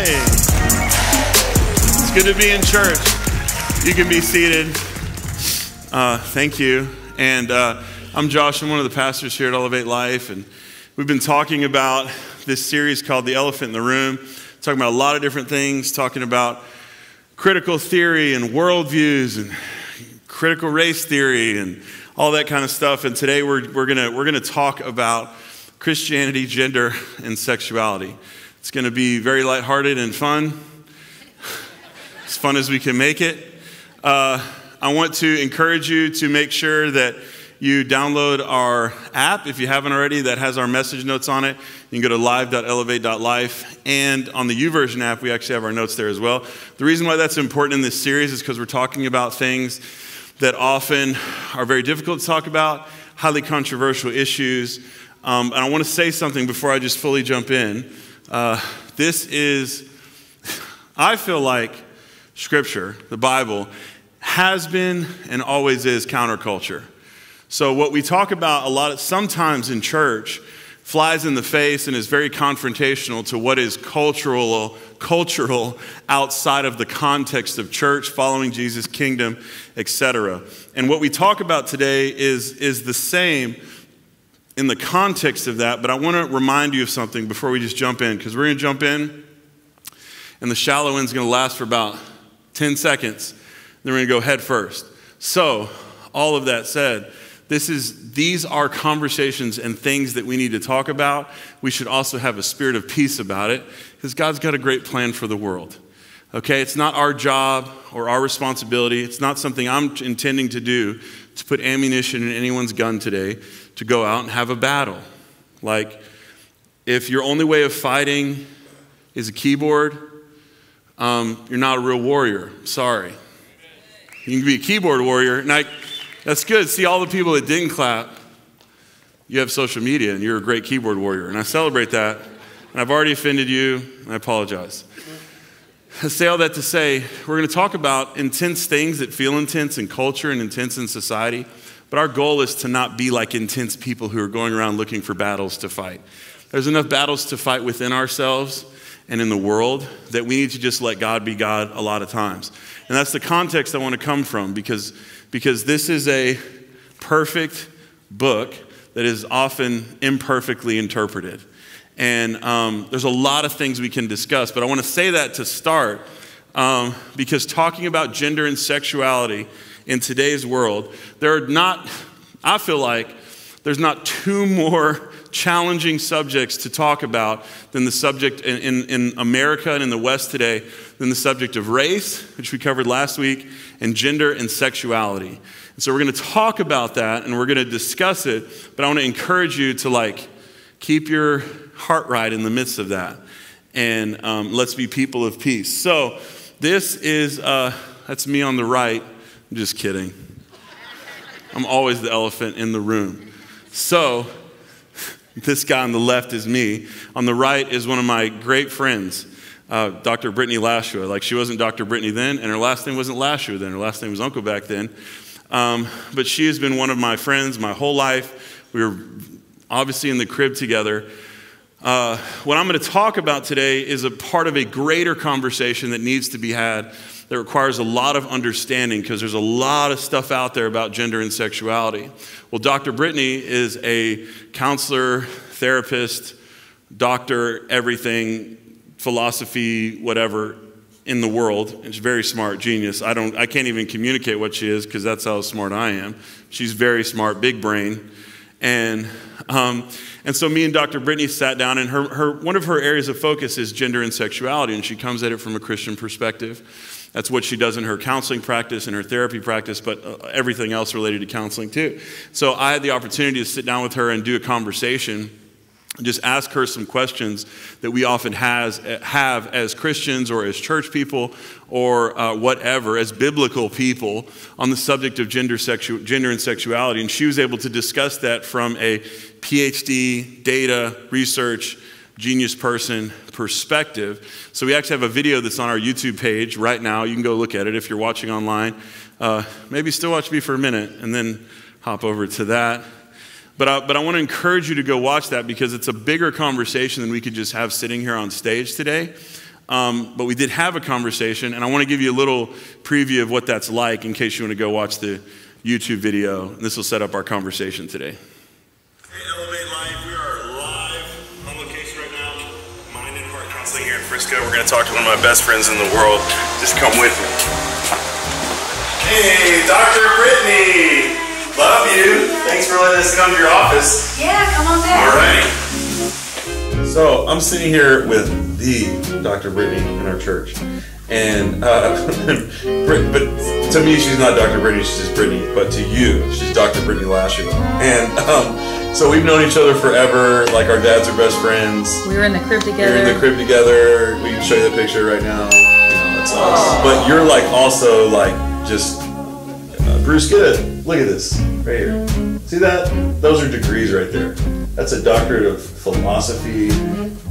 It's good to be in church. You can be seated. Uh, thank you. And uh, I'm Josh. I'm one of the pastors here at Elevate Life. And we've been talking about this series called The Elephant in the Room, talking about a lot of different things, talking about critical theory and worldviews and critical race theory and all that kind of stuff. And today we're, we're going to we're gonna talk about Christianity, gender, and sexuality. It's going to be very lighthearted and fun, as fun as we can make it. Uh, I want to encourage you to make sure that you download our app if you haven't already that has our message notes on it. You can go to live.elevate.life. And on the YouVersion app, we actually have our notes there as well. The reason why that's important in this series is because we're talking about things that often are very difficult to talk about, highly controversial issues. Um, and I want to say something before I just fully jump in. Uh, this is, I feel like Scripture, the Bible, has been and always is counterculture. So, what we talk about a lot, of, sometimes in church, flies in the face and is very confrontational to what is cultural, cultural outside of the context of church, following Jesus' kingdom, etc. And what we talk about today is, is the same in the context of that, but I want to remind you of something before we just jump in, because we're going to jump in, and the shallow end is going to last for about 10 seconds. Then we're going to go head first. So, all of that said, this is, these are conversations and things that we need to talk about. We should also have a spirit of peace about it because God's got a great plan for the world. Okay, it's not our job or our responsibility. It's not something I'm intending to do to put ammunition in anyone's gun today to go out and have a battle. Like, if your only way of fighting is a keyboard, um, you're not a real warrior. Sorry. You can be a keyboard warrior. And I, that's good. See, all the people that didn't clap, you have social media and you're a great keyboard warrior. And I celebrate that. And I've already offended you. and I apologize. I say all that to say we're going to talk about intense things that feel intense in culture and intense in society. But our goal is to not be like intense people who are going around looking for battles to fight. There's enough battles to fight within ourselves and in the world that we need to just let God be God a lot of times. And that's the context I want to come from because, because this is a perfect book that is often imperfectly interpreted. And um, there's a lot of things we can discuss, but I want to say that to start um, because talking about gender and sexuality in today's world, there are not, I feel like, there's not two more challenging subjects to talk about than the subject in, in, in, America and in the West today than the subject of race, which we covered last week, and gender and sexuality. And so we're going to talk about that and we're going to discuss it, but I want to encourage you to like keep your heart right in the midst of that. And um, let's be people of peace. So this is, uh, that's me on the right. I'm just kidding. I'm always the elephant in the room. So, this guy on the left is me. On the right is one of my great friends, uh, Dr. Brittany Lashua. Like, she wasn't Dr. Brittany then, and her last name wasn't Lashua then. Her last name was Uncle back then. Um, but she has been one of my friends my whole life. We were obviously in the crib together. Uh, what I'm going to talk about today is a part of a greater conversation that needs to be had that requires a lot of understanding because there's a lot of stuff out there about gender and sexuality. Well, Dr. Brittany is a counselor, therapist, doctor, everything, philosophy, whatever in the world. She's very smart, genius. I don't I can't even communicate what she is because that's how smart I am. She's very smart, big brain. And um, and so me and Dr. Brittany sat down, and her, her, one of her areas of focus is gender and sexuality, and she comes at it from a Christian perspective. That's what she does in her counseling practice and her therapy practice, but uh, everything else related to counseling too. So I had the opportunity to sit down with her and do a conversation just ask her some questions that we often has, have as Christians or as church people or uh, whatever, as biblical people, on the subject of gender, sexu- gender and sexuality. And she was able to discuss that from a PhD, data, research, genius person perspective. So we actually have a video that's on our YouTube page right now. You can go look at it if you're watching online. Uh, maybe still watch me for a minute and then hop over to that. But I, but I want to encourage you to go watch that because it's a bigger conversation than we could just have sitting here on stage today. Um, but we did have a conversation, and I want to give you a little preview of what that's like in case you want to go watch the YouTube video. And this will set up our conversation today. Counseling here Frisco. We're going to talk to one of my best friends in the world. Just come with me. Hey, Dr. Brittany. Love you. Thanks for letting us come to your office. Yeah, come on down. All right. So I'm sitting here with the Dr. Brittany in our church. And, uh, but to me, she's not Dr. Brittany, she's just Brittany. But to you, she's Dr. Brittany Lashua. And um, so we've known each other forever. Like our dads are best friends. We were in the crib together. We're in the crib together. We can show you the picture right now. You know, that's us. But you're like also like just uh, Bruce. Get it. Look at this right here. See that? Those are degrees right there. That's a doctorate of philosophy,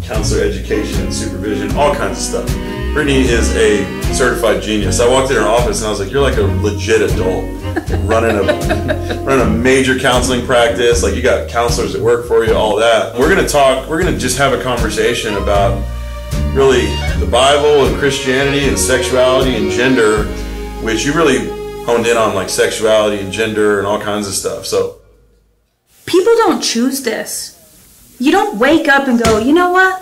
counselor education, and supervision, all kinds of stuff. Brittany is a certified genius. I walked in her office and I was like, "You're like a legit adult, running a running a major counseling practice. Like you got counselors that work for you, all that." We're gonna talk. We're gonna just have a conversation about really the Bible and Christianity and sexuality and gender, which you really honed in on like sexuality and gender and all kinds of stuff. So People don't choose this. You don't wake up and go, you know what?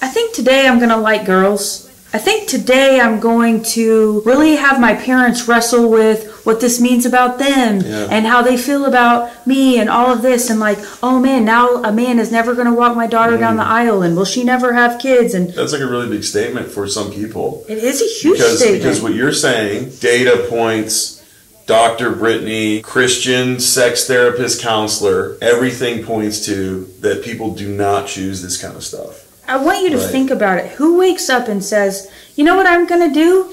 I think today I'm going to like girls. I think today I'm going to really have my parents wrestle with what this means about them Yeah. and how they feel about me and all of this. And like, oh man, now a man is never going to walk my daughter down the Mm. aisle and will she never have kids? And that's like a really big statement for some people. it is a huge because statement. because what you're saying, data points, Dr. Brittany, Christian sex therapist, counselor, everything points to that people do not choose this kind of stuff. I want you to Right. think about it. Who wakes up and says, "You know what I'm going to do?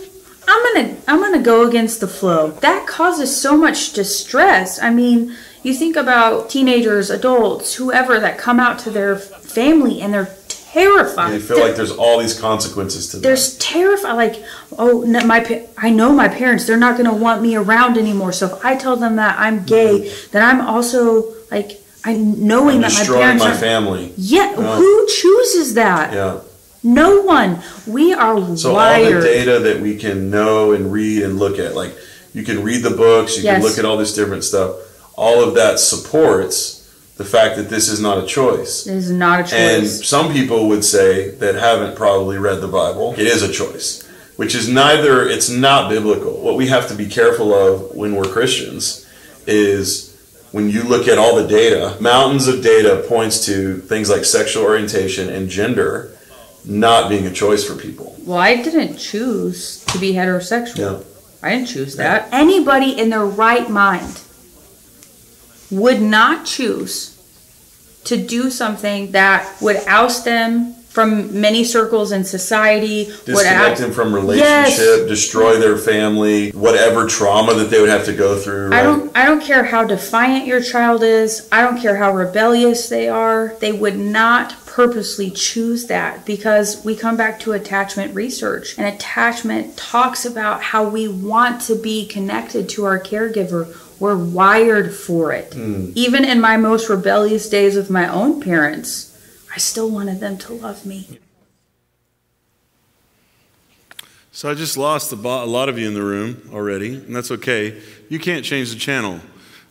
I'm going to I'm going to go against the flow." That causes so much distress. I mean, you think about teenagers, adults, whoever that come out to their family and they're terrified. They feel They're- like there's all these consequences to that. there's terrified like oh no, my pa- I know my parents they're not going to want me around anymore so if I tell them that I'm gay then I'm also like I knowing I'm that my destroying parents my are family. yeah No. who chooses that Yeah. no one. We are So wired. all the data that we can know and read and look at, like you can read the books, you can look at all this different stuff. All of that supports the fact that this is not a choice. It is not a choice. And choice. some people would say that haven't probably read the Bible, it is a choice, which is neither, it's not biblical. What we have to be careful of when we're Christians is when you look at all the data, mountains of data points to things like sexual orientation and gender not being a choice for people. well, I didn't choose to be heterosexual. Yeah. I didn't choose that. Anybody in their right mind would not choose to do something that would oust them from many circles in society. Disconnect them from relationship, Yes. destroy their family, whatever trauma that they would have to go through. Right? I don't I don't care how defiant your child is. I don't care how rebellious they are. They would not purposely choose that because we come back to attachment research. And attachment talks about how we want to be connected to our caregiver. We're wired for it. Hmm. Even in my most rebellious days with my own parents, I still wanted them to love me. So I just lost a, lot of you in the room already, and that's okay. You can't change the channel.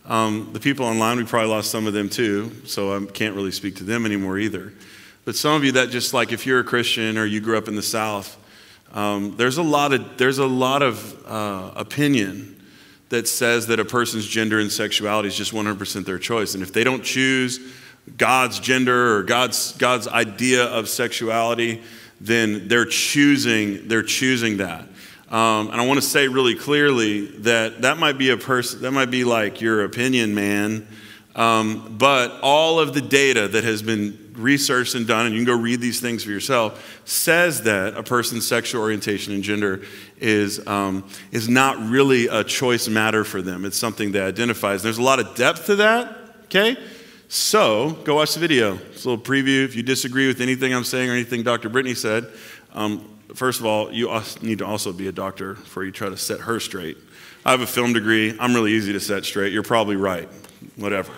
Um, the people online, we probably lost some of them too, so I can't really speak to them anymore either. But some of you that just like if you're a Christian or you grew up in the South, um, there's a lot of there's a lot of uh, opinion that says that a person's gender and sexuality is just 100% their choice, and if they don't choose God's gender or God's God's idea of sexuality, then they're choosing they're choosing that. Um, and I want to say really clearly that that might be a person that might be like your opinion, man. Um, but all of the data that has been researched and done, and you can go read these things for yourself, says that a person's sexual orientation and gender is, um, is not really a choice matter for them. It's something that identifies. There's a lot of depth to that, okay? So go watch the video. It's a little preview. If you disagree with anything I'm saying or anything Dr. Brittany said, um, first of all, you need to also be a doctor before you try to set her straight. I have a film degree. I'm really easy to set straight. You're probably right. Whatever.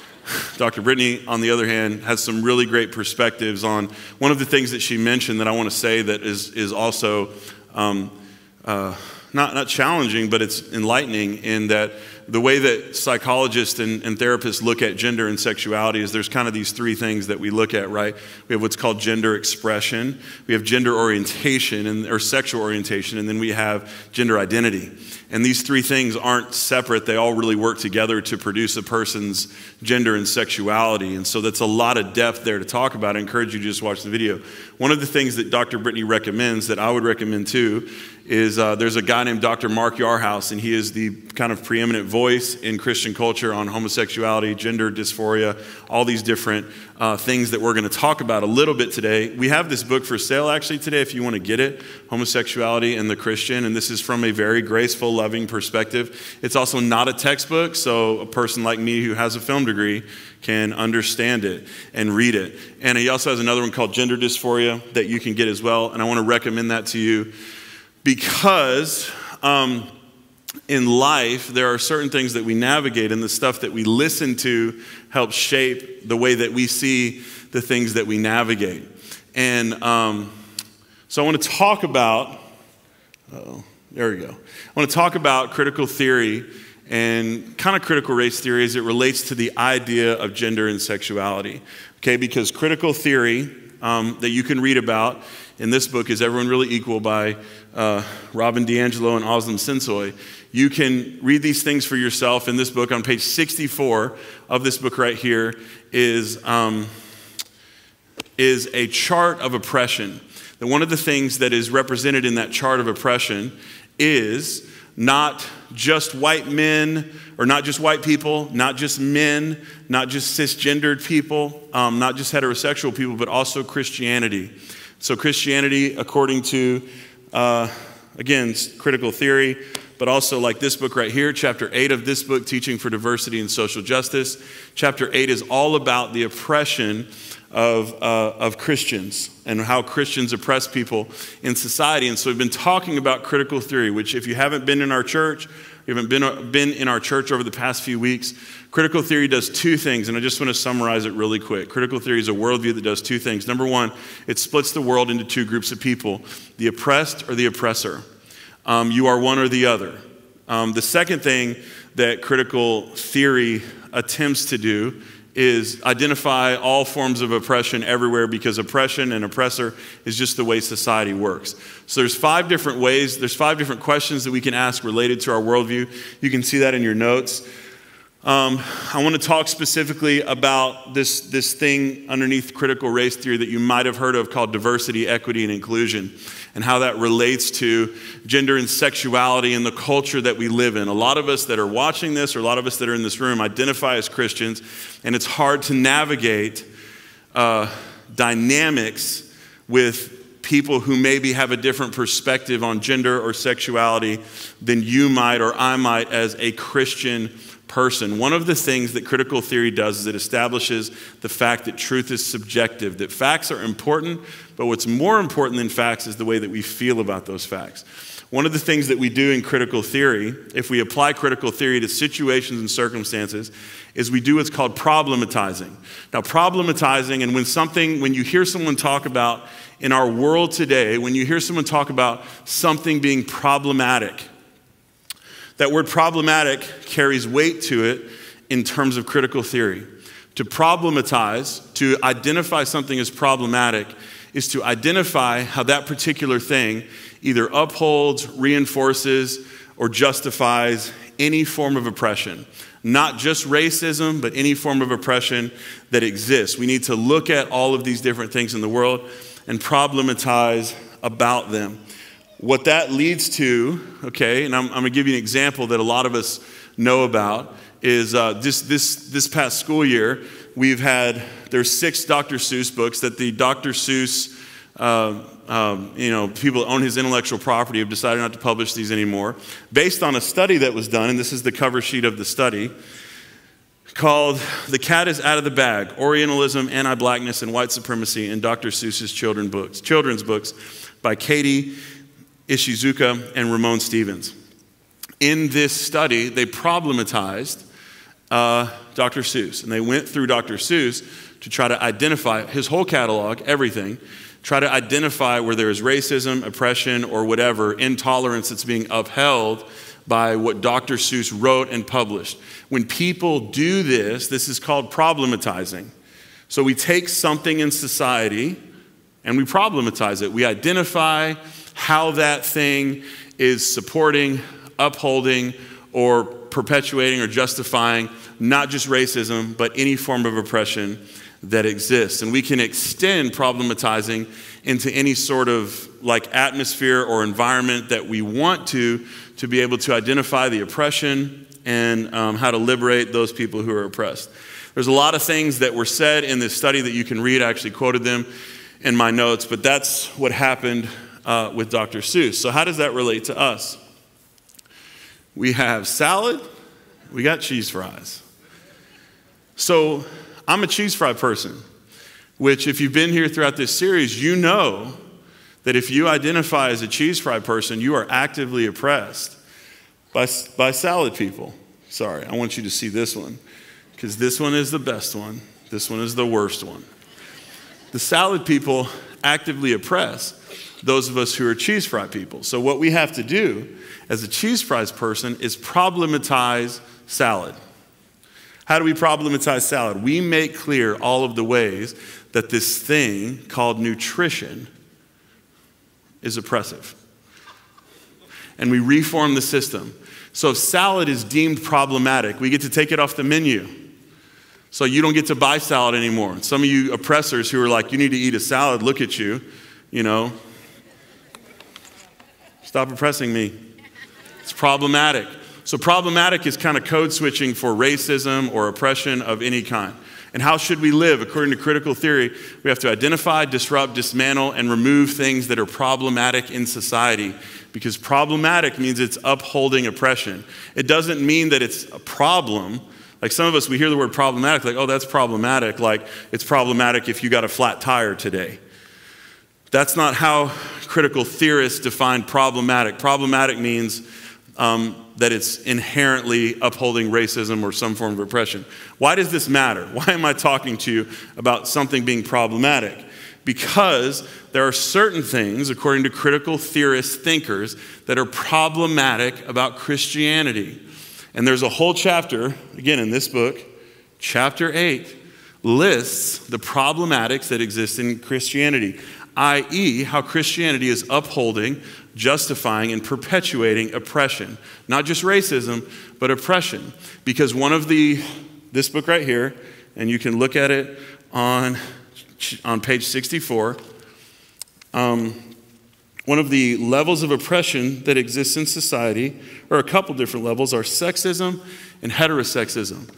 Dr. Brittany, on the other hand, has some really great perspectives on one of the things that she mentioned that I want to say that is, is also um, uh, not, not challenging, but it's enlightening in that the way that psychologists and, and, therapists look at gender and sexuality is there's kind of these three things that we look at, right? We have what's called gender expression, we have gender orientation and, or sexual orientation, and then we have gender identity. And these three things aren't separate, they all really work together to produce a person's gender and sexuality. And so that's a lot of depth there to talk about. I encourage you to just watch the video. One of the things that Dr. Brittany recommends that I would recommend too is uh, there's a guy named Dr. Mark Yarhouse, and he is the kind of preeminent voice in Christian culture on homosexuality, gender dysphoria, all these different uh, things that we're going to talk about a little bit today. We have this book for sale actually today if you want to get it Homosexuality and the Christian. And this is from a very graceful, loving perspective. It's also not a textbook, so a person like me who has a film degree can understand it and read it. And he also has another one called Gender Dysphoria that you can get as well. And I want to recommend that to you because. Um, in life, there are certain things that we navigate, and the stuff that we listen to helps shape the way that we see the things that we navigate. And um, so I want to talk about, oh, there we go. I want to talk about critical theory and kind of critical race theory as it relates to the idea of gender and sexuality. Okay, because critical theory um, that you can read about in this book is Everyone Really Equal by uh, Robin DiAngelo and Özlem Şensoy. You can read these things for yourself in this book. On page 64 of this book right here is, um, is a chart of oppression. And one of the things that is represented in that chart of oppression is not just white men, or not just white people, not just men, not just cisgendered people, um, not just heterosexual people, but also Christianity. So, Christianity, according to, uh, again, critical theory, but also like this book right here, chapter 8 of this book, Teaching for Diversity and Social Justice. Chapter 8 is all about the oppression of, uh, of Christians and how Christians oppress people in society. And so we've been talking about critical theory, which, if you haven't been in our church, you haven't been, been in our church over the past few weeks, critical theory does two things, and I just want to summarize it really quick. Critical theory is a worldview that does two things. Number one, it splits the world into two groups of people the oppressed or the oppressor. Um, you are one or the other. Um, the second thing that critical theory attempts to do is identify all forms of oppression everywhere because oppression and oppressor is just the way society works. So there's five different ways, there's five different questions that we can ask related to our worldview. You can see that in your notes. Um, I want to talk specifically about this, this thing underneath critical race theory that you might have heard of called diversity, equity, and inclusion, and how that relates to gender and sexuality and the culture that we live in. A lot of us that are watching this, or a lot of us that are in this room, identify as Christians, and it's hard to navigate uh, dynamics with people who maybe have a different perspective on gender or sexuality than you might or I might as a Christian person, one of the things that critical theory does is it establishes the fact that truth is subjective, that facts are important, but what's more important than facts is the way that we feel about those facts. One of the things that we do in critical theory, if we apply critical theory to situations and circumstances, is we do what's called problematizing. Now, problematizing, and when something, when you hear someone talk about in our world today, when you hear someone talk about something being problematic, that word problematic carries weight to it in terms of critical theory. To problematize, to identify something as problematic, is to identify how that particular thing either upholds, reinforces, or justifies any form of oppression. Not just racism, but any form of oppression that exists. We need to look at all of these different things in the world and problematize about them. What that leads to, okay, and I'm, I'm going to give you an example that a lot of us know about, is uh, this, this, this past school year, we've had, there's six Dr. Seuss books that the Dr. Seuss, uh, um, you know, people that own his intellectual property have decided not to publish these anymore, based on a study that was done, and this is the cover sheet of the study, called The Cat is Out of the Bag Orientalism, Anti Blackness, and White Supremacy in Dr. Seuss's children books, children's books by Katie Ishizuka and Ramon Stephens. In this study, they problematized uh, Dr. Seuss. And they went through Dr. Seuss to try to identify his whole catalog, everything, try to identify where there is racism, oppression, or whatever, intolerance that's being upheld by what Dr. Seuss wrote and published. When people do this, this is called problematizing. So we take something in society and we problematize it. We identify how that thing is supporting, upholding, or perpetuating or justifying not just racism, but any form of oppression that exists. And we can extend problematizing into any sort of like atmosphere or environment that we want to, to be able to identify the oppression and um, how to liberate those people who are oppressed. There's a lot of things that were said in this study that you can read. I actually quoted them in my notes, but that's what happened uh, with Dr. Seuss. So, how does that relate to us? We have salad, we got cheese fries. So, I'm a cheese fry person, which, if you've been here throughout this series, you know that if you identify as a cheese fry person, you are actively oppressed by, by salad people. Sorry, I want you to see this one because this one is the best one, this one is the worst one. The salad people actively oppress those of us who are cheese fry people. So, what we have to do as a cheese fries person is problematize salad. How do we problematize salad? We make clear all of the ways that this thing called nutrition is oppressive. And we reform the system. So if salad is deemed problematic, we get to take it off the menu. So you don't get to buy salad anymore. Some of you oppressors who are like, you need to eat a salad, look at you, you know. Stop oppressing me. It's problematic. So, problematic is kind of code switching for racism or oppression of any kind. And how should we live? According to critical theory, we have to identify, disrupt, dismantle, and remove things that are problematic in society. Because problematic means it's upholding oppression. It doesn't mean that it's a problem. Like some of us, we hear the word problematic, like, oh, that's problematic. Like it's problematic if you got a flat tire today. That's not how critical theorists define problematic. Problematic means um, that it's inherently upholding racism or some form of oppression. Why does this matter? Why am I talking to you about something being problematic? Because there are certain things, according to critical theorist thinkers, that are problematic about Christianity. And there's a whole chapter, again, in this book, chapter 8, lists the problematics that exist in Christianity, i.e., how Christianity is upholding justifying and perpetuating oppression. Not just racism, but oppression. Because one of the, this book right here, and you can look at it on, on page 64, um, one of the levels of oppression that exists in society, or a couple different levels, are sexism and heterosexism.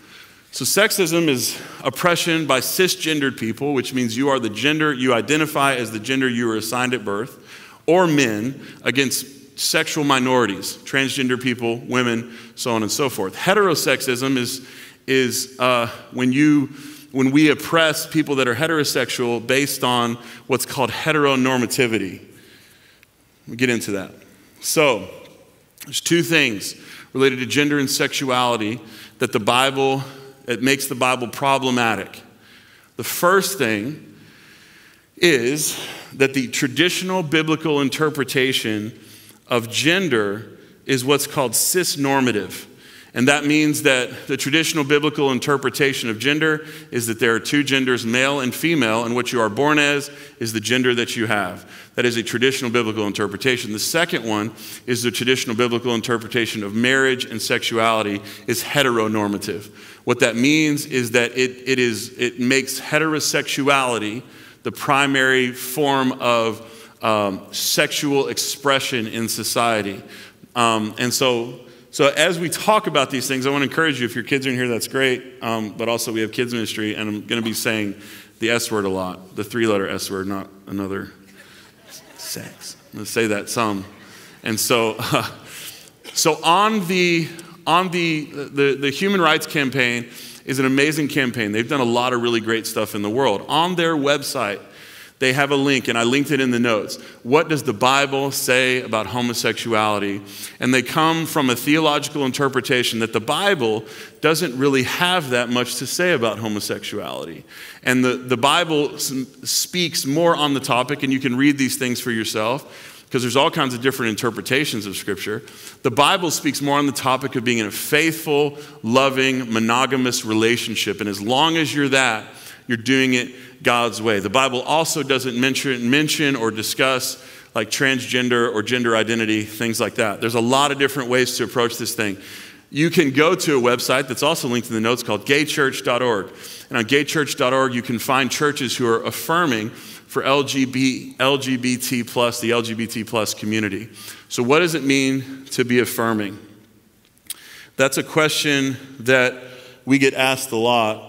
So, sexism is oppression by cisgendered people, which means you are the gender, you identify as the gender you were assigned at birth or men against sexual minorities, transgender people, women, so on and so forth. Heterosexism is, is uh, when, you, when we oppress people that are heterosexual based on what's called heteronormativity. We'll get into that. So, there's two things related to gender and sexuality that the Bible, it makes the Bible problematic. The first thing is that the traditional biblical interpretation of gender is what's called cisnormative. And that means that the traditional biblical interpretation of gender is that there are two genders, male and female, and what you are born as is the gender that you have. That is a traditional biblical interpretation. The second one is the traditional biblical interpretation of marriage and sexuality is heteronormative. What that means is that it, it, is, it makes heterosexuality the primary form of um, sexual expression in society. Um, and so, so, as we talk about these things, I want to encourage you if your kids are in here, that's great. Um, but also, we have kids ministry, and I'm going to be saying the S word a lot, the three letter S word, not another sex. I'm going to say that some. And so, uh, so on the on the, the the human rights campaign, is an amazing campaign. They've done a lot of really great stuff in the world. On their website, they have a link, and I linked it in the notes. What does the Bible say about homosexuality? And they come from a theological interpretation that the Bible doesn't really have that much to say about homosexuality. And the, the Bible speaks more on the topic, and you can read these things for yourself because there's all kinds of different interpretations of Scripture. The Bible speaks more on the topic of being in a faithful, loving, monogamous relationship. And as long as you're that, you're doing it God's way. The Bible also doesn't mention, mention or discuss like transgender or gender identity, things like that. There's a lot of different ways to approach this thing. You can go to a website that's also linked in the notes called gaychurch.org. And on gaychurch.org, you can find churches who are affirming for LGBT, LGBT plus, the LGBT plus community. So, what does it mean to be affirming? That's a question that we get asked a lot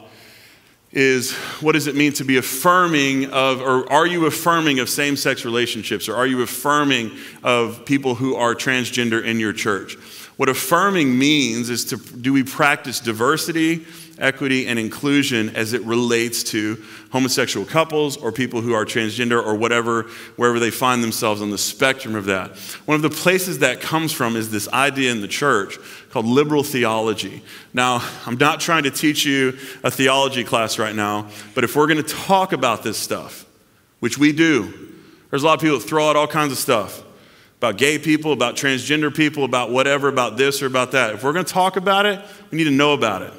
is what does it mean to be affirming of, or are you affirming of same sex relationships, or are you affirming of people who are transgender in your church? What affirming means is to do we practice diversity, equity, and inclusion as it relates to homosexual couples or people who are transgender or whatever, wherever they find themselves on the spectrum of that. One of the places that comes from is this idea in the church called liberal theology. Now, I'm not trying to teach you a theology class right now, but if we're going to talk about this stuff, which we do, there's a lot of people that throw out all kinds of stuff about gay people, about transgender people, about whatever, about this or about that. If we're going to talk about it, we need to know about it.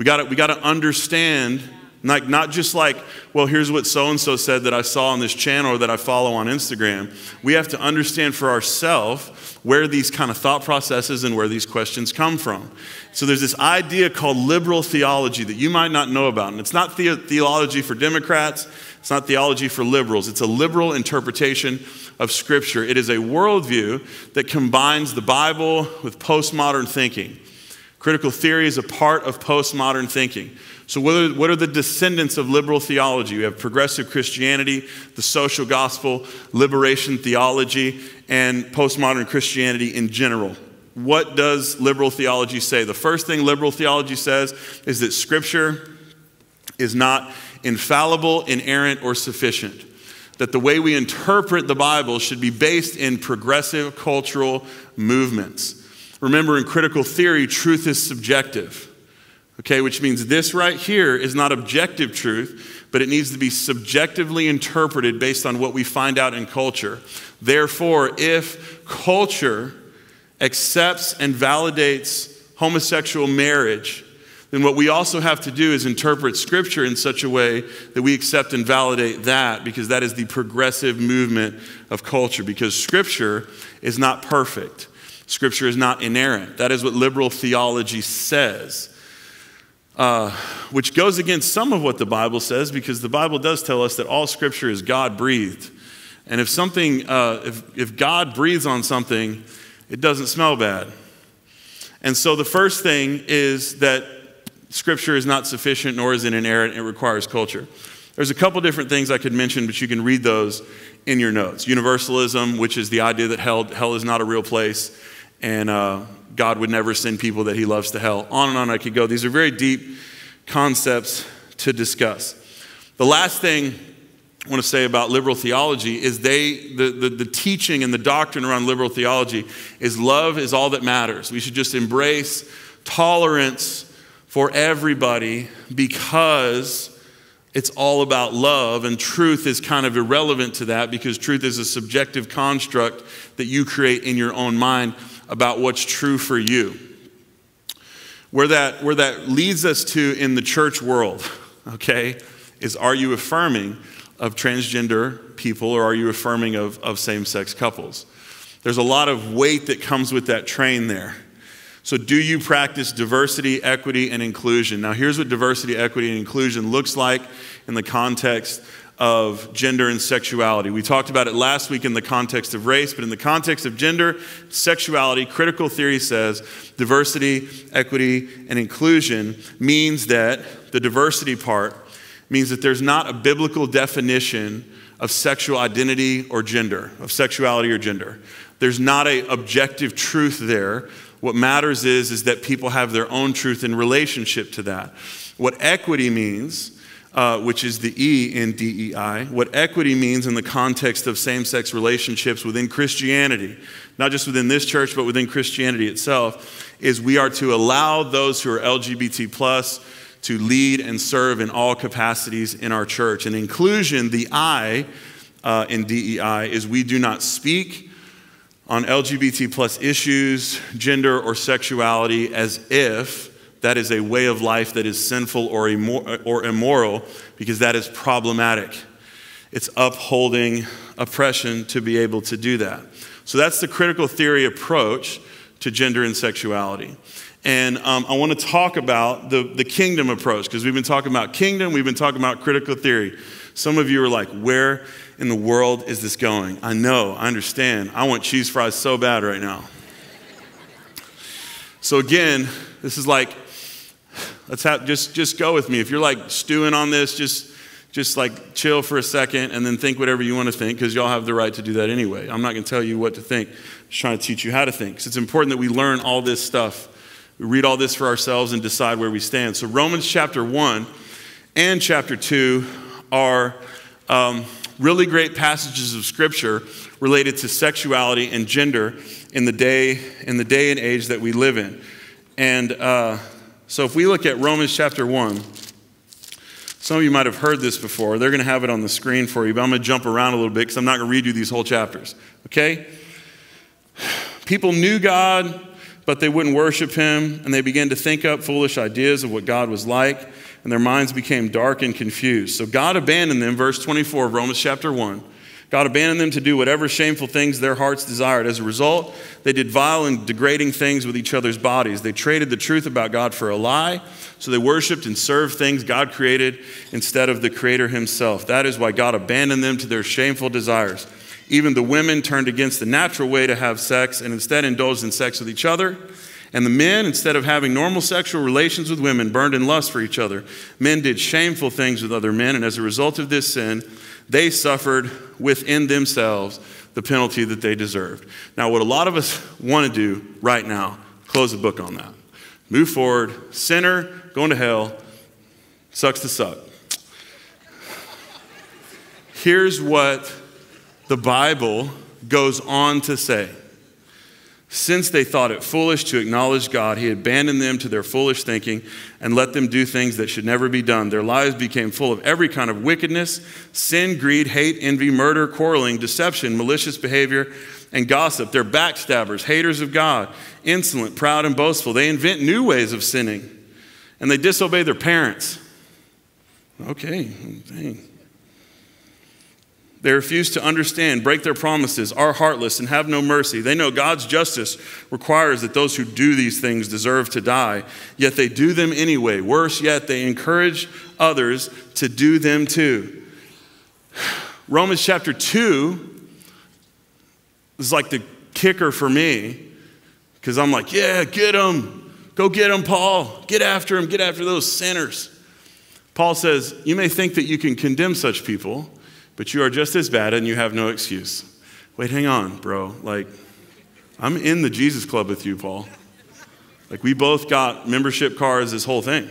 We got we to understand, like, not just like, well, here's what so and so said that I saw on this channel or that I follow on Instagram. We have to understand for ourselves where these kind of thought processes and where these questions come from. So there's this idea called liberal theology that you might not know about. And it's not the- theology for Democrats, it's not theology for liberals. It's a liberal interpretation of Scripture. It is a worldview that combines the Bible with postmodern thinking. Critical theory is a part of postmodern thinking. So, what are, what are, the descendants of liberal theology? We have progressive Christianity, the social gospel, liberation theology, and postmodern Christianity in general. What does liberal theology say? The first thing liberal theology says is that Scripture is not infallible, inerrant, or sufficient. That the way we interpret the Bible should be based in progressive cultural movements. Remember, in critical theory, truth is subjective. Okay, which means this right here is not objective truth, but it needs to be subjectively interpreted based on what we find out in culture. Therefore, if culture accepts and validates homosexual marriage, then what we also have to do is interpret Scripture in such a way that we accept and validate that because that is the progressive movement of culture. Because Scripture is not perfect. Scripture is not inerrant. That is what liberal theology says, uh, which goes against some of what the Bible says because the Bible does tell us that all Scripture is God breathed. And if something, uh, if, if God breathes on something, it doesn't smell bad. And so the first thing is that Scripture is not sufficient nor is it inerrant, it requires culture. There's a couple different things I could mention, but you can read those in your notes. Universalism, which is the idea that hell, hell is not a real place and uh, God would never send people that he loves to hell. On and on I could go. These are very deep concepts to discuss. The last thing I want to say about liberal theology is they, the, the, the teaching and the doctrine around liberal theology is love is all that matters. We should just embrace tolerance for everybody because it's all about love, and truth is kind of irrelevant to that because truth is a subjective construct that you create in your own mind about what's true for you. Where that, where that leads us to in the church world, okay, is are you affirming of transgender people or are you affirming of, of same sex couples? There's a lot of weight that comes with that train there. So, do you practice diversity, equity, and inclusion? Now, here's what diversity, equity, and inclusion looks like in the context of gender and sexuality. We talked about it last week in the context of race, but in the context of gender, sexuality, critical theory says diversity, equity, and inclusion means that the diversity part means that there's not a biblical definition of sexual identity or gender, of sexuality or gender. There's not a objective truth there. What matters is, is that people have their own truth in relationship to that. What equity means uh, which is the E in DEI, what equity means in the context of same sex relationships within Christianity, not just within this church, but within Christianity itself, is we are to allow those who are LGBT plus to lead and serve in all capacities in our church. And inclusion, the I uh, in DEI, is we do not speak on LGBT plus issues, gender, or sexuality as if that is a way of life that is sinful or, immor- or immoral because that is problematic. It's upholding oppression to be able to do that. So that's the critical theory approach to gender and sexuality. And um, I want to talk about the, the kingdom approach because we've been talking about kingdom, we've been talking about critical theory. Some of you are like, where in the world is this going? I know, I understand. I want cheese fries so bad right now. So, again, this is like Let's have just just go with me. If you're like stewing on this, just just like chill for a second and then think whatever you want to think because y'all have the right to do that anyway. I'm not going to tell you what to think. I'm just trying to teach you how to think. it's important that we learn all this stuff. We read all this for ourselves and decide where we stand. So Romans chapter 1 and chapter 2 are um, really great passages of scripture related to sexuality and gender in the day in the day and age that we live in. And uh, so if we look at Romans chapter 1, some of you might have heard this before. They're going to have it on the screen for you, but I'm going to jump around a little bit because I'm not going to read you these whole chapters. Okay? People knew God, but they wouldn't worship Him, and they began to think up foolish ideas of what God was like, and their minds became dark and confused. So God abandoned them, verse 24 of Romans chapter 1 God abandoned them to do whatever shameful things their hearts desired. As a result, they did vile and degrading things with each other's bodies. They traded the truth about God for a lie, so they worshiped and served things God created instead of the Creator Himself. That is why God abandoned them to their shameful desires. Even the women turned against the natural way to have sex and instead indulged in sex with each other. And the men, instead of having normal sexual relations with women, burned in lust for each other. Men did shameful things with other men, and as a result of this sin, they suffered within themselves the penalty that they deserved. Now, what a lot of us want to do right now, close the book on that. Move forward, sinner, going to hell, sucks to suck. Here's what the Bible goes on to say since they thought it foolish to acknowledge God, he abandoned them to their foolish thinking and let them do things that should never be done. Their lives became full of every kind of wickedness sin, greed, hate, envy, murder, quarreling, deception, malicious behavior, and gossip. They're backstabbers, haters of God, insolent, proud, and boastful. They invent new ways of sinning and they disobey their parents. Okay, dang. They refuse to understand, break their promises, are heartless, and have no mercy. They know God's justice requires that those who do these things deserve to die, yet they do them anyway. Worse yet, they encourage others to do them too. Romans chapter 2 is like the kicker for me because I'm like, yeah, get them. Go get them, Paul. Get after them. Get after those sinners. Paul says, You may think that you can condemn such people but you are just as bad and you have no excuse. Wait, hang on, bro. Like, I'm in the Jesus Club with you, Paul. Like, we both got membership cards, this whole thing.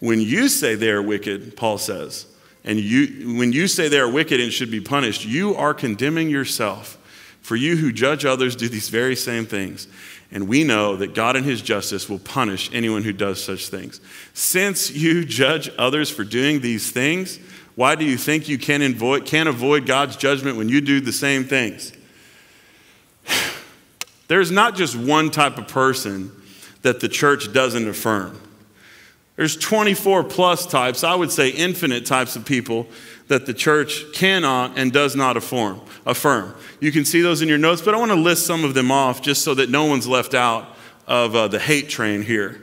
When you say they are wicked, Paul says, and you, when you say they are wicked and should be punished, you are condemning yourself. For you who judge others do these very same things. And we know that God in His justice will punish anyone who does such things. Since you judge others for doing these things, why do you think you can avoid, can't avoid God's judgment when you do the same things? There's not just one type of person that the church doesn't affirm. There's 24 plus types, I would say infinite types of people that the church cannot and does not affirm. affirm. You can see those in your notes, but I want to list some of them off just so that no one's left out of uh, the hate train here.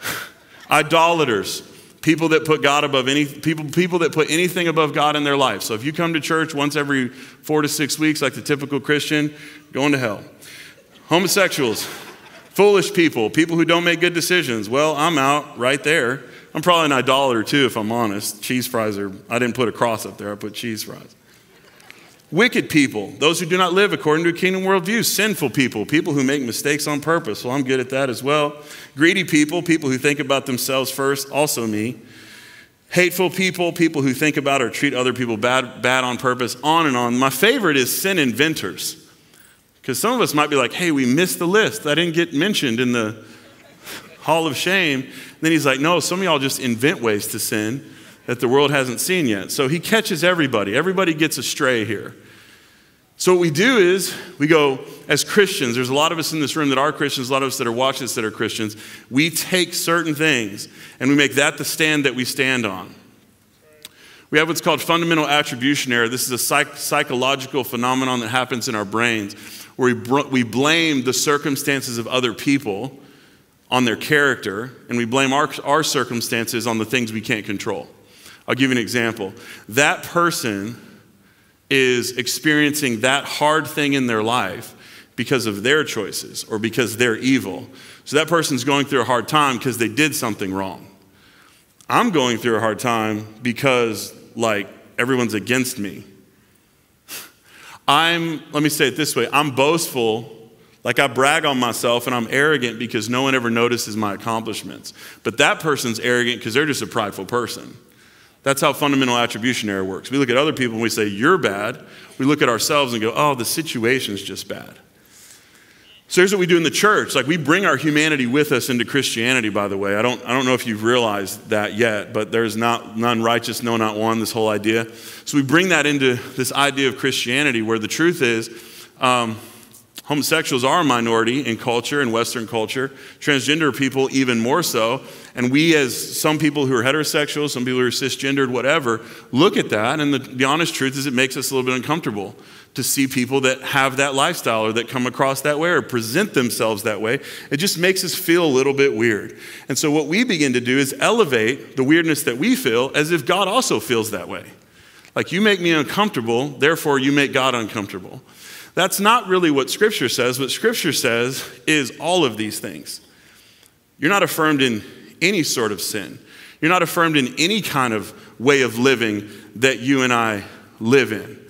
Idolaters, people that put God above any people, people that put anything above God in their life. So if you come to church once every four to six weeks, like the typical Christian, going to hell. Homosexuals, foolish people, people who don't make good decisions. Well, I'm out right there. I'm probably an idolater too, if I'm honest. Cheese fries are, I didn't put a cross up there, I put cheese fries. Wicked people, those who do not live according to a kingdom worldview. Sinful people, people who make mistakes on purpose. Well, I'm good at that as well. Greedy people, people who think about themselves first, also me. hateful people, people who think about or treat other people bad, bad on purpose, on and on. My favorite is sin inventors. Because some of us might be like, hey, we missed the list. I didn't get mentioned in the hall of shame. And then he's like, no, some of y'all just invent ways to sin that the world hasn't seen yet. So he catches everybody. Everybody gets astray here. So what we do is we go as Christians, there's a lot of us in this room that are Christians, a lot of us that are watching that are Christians. We take certain things and we make that the stand that we stand on. We have what's called fundamental attribution error. This is a psych- psychological phenomenon that happens in our brains where we, br- we blame the circumstances of other people on their character, and we blame our, our circumstances on the things we can't control. I'll give you an example. That person is experiencing that hard thing in their life because of their choices or because they're evil. So that person's going through a hard time because they did something wrong. I'm going through a hard time because, like, everyone's against me I'm, let me say it this way I'm boastful, like I brag on myself, and I'm arrogant because no one ever notices my accomplishments. But that person's arrogant because they're just a prideful person. That's how fundamental attribution error works. We look at other people and we say, You're bad. We look at ourselves and go, Oh, the situation's just bad. So here's what we do in the church. Like we bring our humanity with us into Christianity, by the way. I don't, I don't know if you've realized that yet, but there's not none righteous, no, not one, this whole idea. So we bring that into this idea of Christianity where the truth is um, homosexuals are a minority in culture, in Western culture, transgender people even more so. And we, as some people who are heterosexual, some people who are cisgendered, whatever, look at that. And the, the honest truth is it makes us a little bit uncomfortable to see people that have that lifestyle or that come across that way or present themselves that way. It just makes us feel a little bit weird. And so, what we begin to do is elevate the weirdness that we feel as if God also feels that way. Like, you make me uncomfortable, therefore, you make God uncomfortable. That's not really what Scripture says. What Scripture says is all of these things. You're not affirmed in any sort of sin, you're not affirmed in any kind of way of living that you and I live in.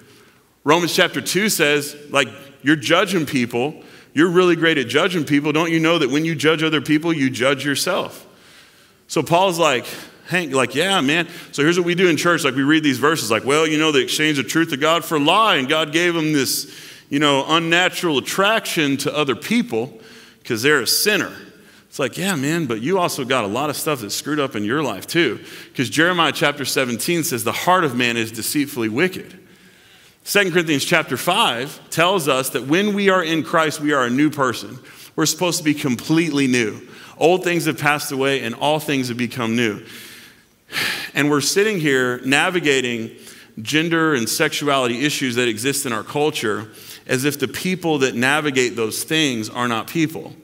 Romans chapter 2 says, like, you're judging people. You're really great at judging people. Don't you know that when you judge other people, you judge yourself? So Paul's like, Hank, like, yeah, man. So here's what we do in church. Like, we read these verses, like, well, you know, they exchanged the truth of God for lie, and God gave them this, you know, unnatural attraction to other people because they're a sinner. It's like, yeah, man, but you also got a lot of stuff that's screwed up in your life too. Because Jeremiah chapter 17 says, the heart of man is deceitfully wicked. 2 Corinthians chapter 5 tells us that when we are in Christ, we are a new person. We're supposed to be completely new. Old things have passed away and all things have become new. And we're sitting here navigating gender and sexuality issues that exist in our culture as if the people that navigate those things are not people.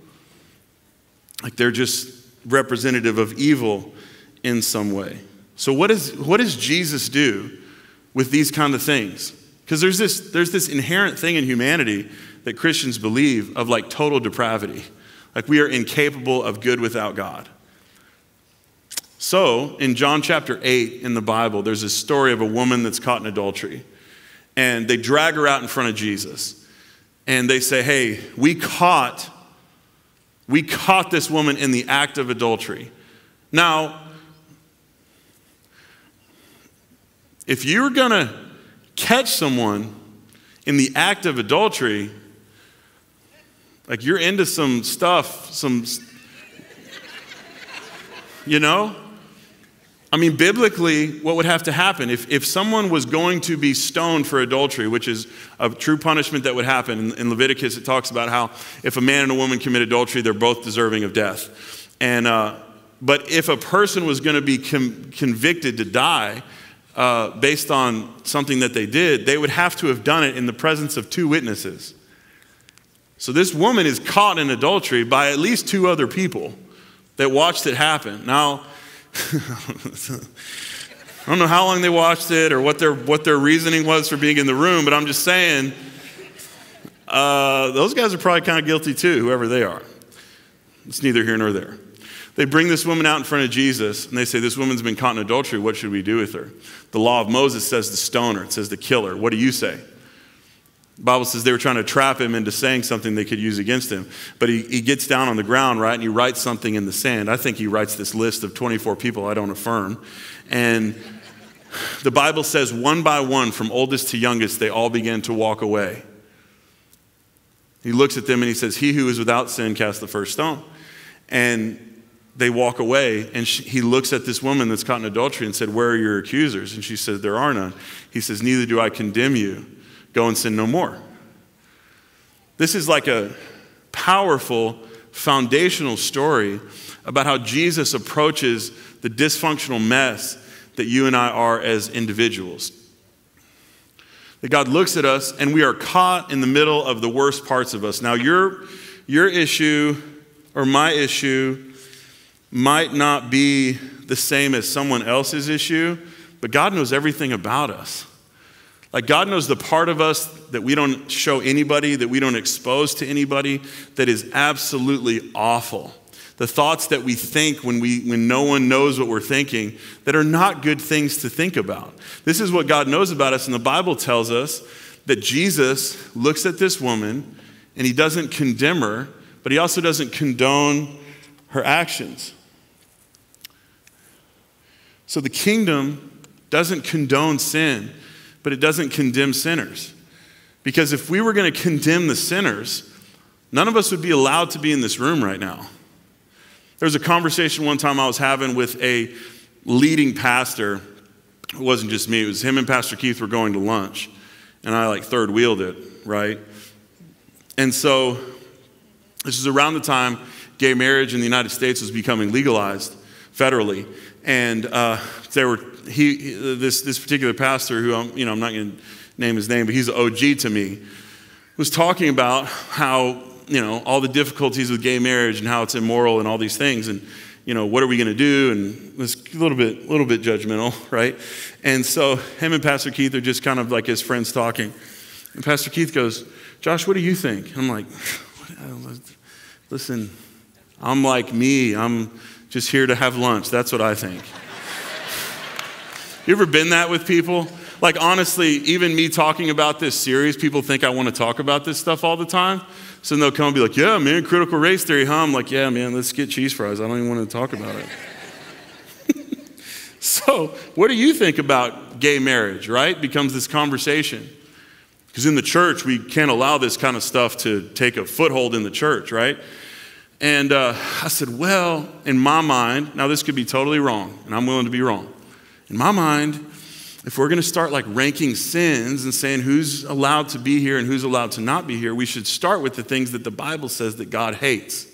Like they're just representative of evil in some way. So, what, is, what does Jesus do with these kind of things? Because there's this, there's this inherent thing in humanity that Christians believe of like total depravity. Like we are incapable of good without God. So, in John chapter 8 in the Bible, there's a story of a woman that's caught in adultery. And they drag her out in front of Jesus. And they say, Hey, we caught, we caught this woman in the act of adultery. Now, if you're gonna catch someone in the act of adultery, like you're into some stuff, some, you know? I mean, biblically, what would have to happen? If, if someone was going to be stoned for adultery, which is a true punishment that would happen, in, in Leviticus it talks about how if a man and a woman commit adultery, they're both deserving of death. And, uh, but if a person was going to be com- convicted to die, uh, based on something that they did, they would have to have done it in the presence of two witnesses. So this woman is caught in adultery by at least two other people that watched it happen. Now, I don't know how long they watched it or what their, what their reasoning was for being in the room, but I'm just saying uh, those guys are probably kind of guilty too, whoever they are. It's neither here nor there. They bring this woman out in front of Jesus and they say, This woman's been caught in adultery. What should we do with her? The law of Moses says to stone her, it says to kill her. What do you say? Bible says they were trying to trap him into saying something they could use against him. But he, he gets down on the ground, right, and he writes something in the sand. I think he writes this list of 24 people I don't affirm. And the Bible says one by one, from oldest to youngest, they all began to walk away. He looks at them and he says, He who is without sin cast the first stone. And they walk away, and she, he looks at this woman that's caught in adultery and said, Where are your accusers? And she says, There are none. He says, Neither do I condemn you. Go and sin no more. This is like a powerful, foundational story about how Jesus approaches the dysfunctional mess that you and I are as individuals. That God looks at us and we are caught in the middle of the worst parts of us. Now, your, your issue or my issue might not be the same as someone else's issue, but God knows everything about us. Like, God knows the part of us that we don't show anybody, that we don't expose to anybody, that is absolutely awful. The thoughts that we think when, we, when no one knows what we're thinking that are not good things to think about. This is what God knows about us, and the Bible tells us that Jesus looks at this woman and he doesn't condemn her, but he also doesn't condone her actions. So the kingdom doesn't condone sin, but it doesn't condemn sinners. Because if we were going to condemn the sinners, none of us would be allowed to be in this room right now. There was a conversation one time I was having with a leading pastor. It wasn't just me, it was him and Pastor Keith were going to lunch. And I like third wheeled it, right? And so this is around the time gay marriage in the United States was becoming legalized federally. And uh, there were he this this particular pastor who I'm you know I'm not going to name his name, but he's an OG to me, was talking about how you know all the difficulties with gay marriage and how it's immoral and all these things and you know what are we going to do? And it's a little bit little bit judgmental right? And so him and pastor keith are just kind of like his friends talking. And pastor keith goes josh what do you think? I'm like listen i'm like me. I'm just here to have lunch. That's what i think you ever been that with people? Like, honestly, even me talking about this series, people think I want to talk about this stuff all the time. So they'll come and be like, yeah, man, critical race theory, huh? I'm like, yeah, man, let's get cheese fries. I don't even want to talk about it. so, what do you think about gay marriage, right? Becomes this conversation. Because in the church, we can't allow this kind of stuff to take a foothold in the church, right? And uh, I said, well, in my mind, now this could be totally wrong, and I'm willing to be wrong. In my mind, if we're going to start like ranking sins and saying who's allowed to be here and who's allowed to not be here, we should start with the things that the Bible says that God hates.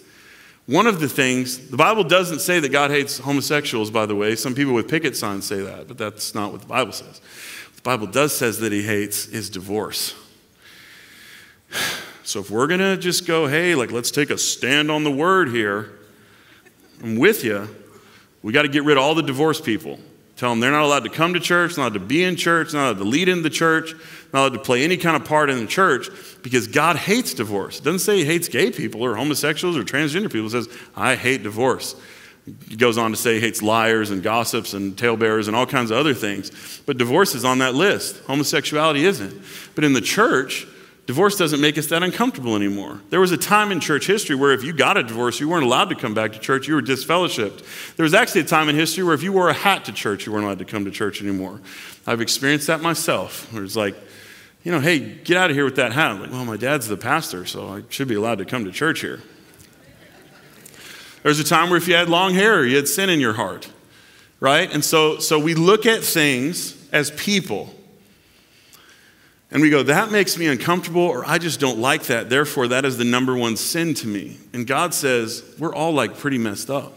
One of the things, the Bible doesn't say that God hates homosexuals, by the way. Some people with picket signs say that, but that's not what the Bible says. What the Bible does says that he hates is divorce. So if we're going to just go, hey, like let's take a stand on the word here, I'm with you. We got to get rid of all the divorce people. Tell them they're not allowed to come to church, not allowed to be in church, not allowed to lead in the church, not allowed to play any kind of part in the church because God hates divorce. It doesn't say he hates gay people or homosexuals or transgender people. It says, I hate divorce. He goes on to say he hates liars and gossips and talebearers and all kinds of other things. But divorce is on that list. Homosexuality isn't. But in the church, divorce doesn't make us that uncomfortable anymore. There was a time in church history where if you got a divorce, you weren't allowed to come back to church, you were disfellowshipped. There was actually a time in history where if you wore a hat to church, you weren't allowed to come to church anymore. I've experienced that myself. Where it's like, you know, hey, get out of here with that hat. I'm like, well, my dad's the pastor, so I should be allowed to come to church here. There's a time where if you had long hair, you had sin in your heart, right? And so, so we look at things as people and we go, that makes me uncomfortable, or I just don't like that. Therefore, that is the number one sin to me. And God says, we're all like pretty messed up.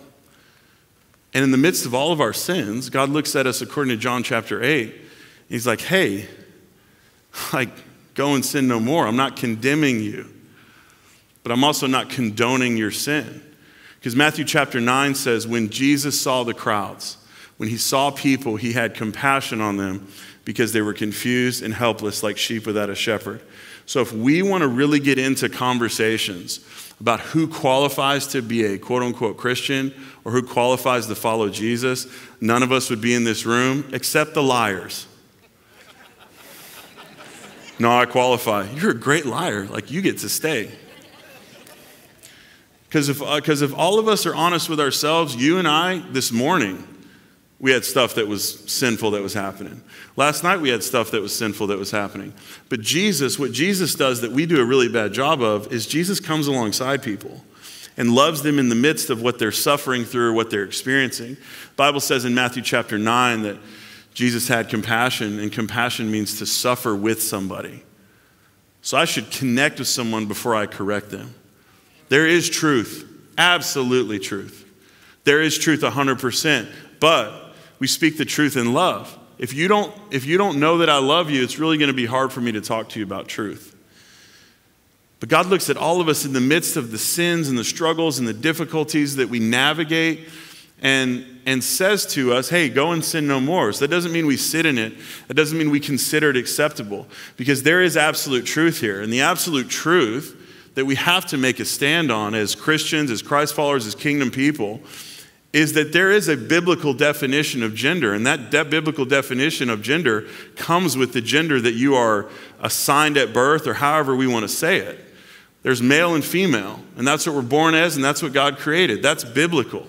And in the midst of all of our sins, God looks at us according to John chapter 8. He's like, hey, like, go and sin no more. I'm not condemning you, but I'm also not condoning your sin. Because Matthew chapter 9 says, when Jesus saw the crowds, when he saw people, he had compassion on them because they were confused and helpless like sheep without a shepherd. So, if we want to really get into conversations about who qualifies to be a quote unquote Christian or who qualifies to follow Jesus, none of us would be in this room except the liars. No, I qualify. You're a great liar. Like, you get to stay. Because if, uh, if all of us are honest with ourselves, you and I, this morning, we had stuff that was sinful that was happening. Last night we had stuff that was sinful that was happening. But Jesus, what Jesus does that we do a really bad job of is Jesus comes alongside people and loves them in the midst of what they're suffering through or what they're experiencing. The Bible says in Matthew chapter 9 that Jesus had compassion, and compassion means to suffer with somebody. So I should connect with someone before I correct them. There is truth, absolutely truth. There is truth 100%, but we speak the truth in love. If you don't, if you don't know that I love you, it's really going to be hard for me to talk to you about truth. But God looks at all of us in the midst of the sins and the struggles and the difficulties that we navigate and, and says to us, hey, go and sin no more. So that doesn't mean we sit in it. That doesn't mean we consider it acceptable because there is absolute truth here. And the absolute truth that we have to make a stand on as Christians, as Christ followers, as kingdom people is that there is a biblical definition of gender. And that de- biblical definition of gender comes with the gender that you are assigned at birth or however we want to say it. There's male and female, and that's what we're born as, and that's what God created. That's biblical.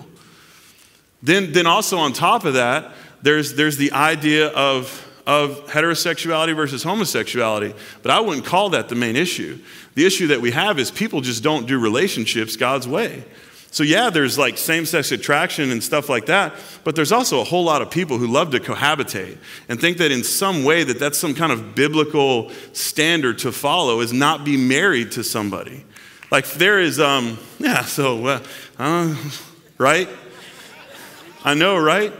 Then, then also on top of that, there's, there's the idea of, of heterosexuality versus homosexuality. But I wouldn't call that the main issue. The issue that we have is people just don't do relationships God's way. So, yeah, there's like same sex attraction and stuff like that, but there's also a whole lot of people who love to cohabitate and think that in some way that that's some kind of biblical standard to follow is not be married to somebody. Like, there is, um, yeah, so, uh, uh, right? I know, right?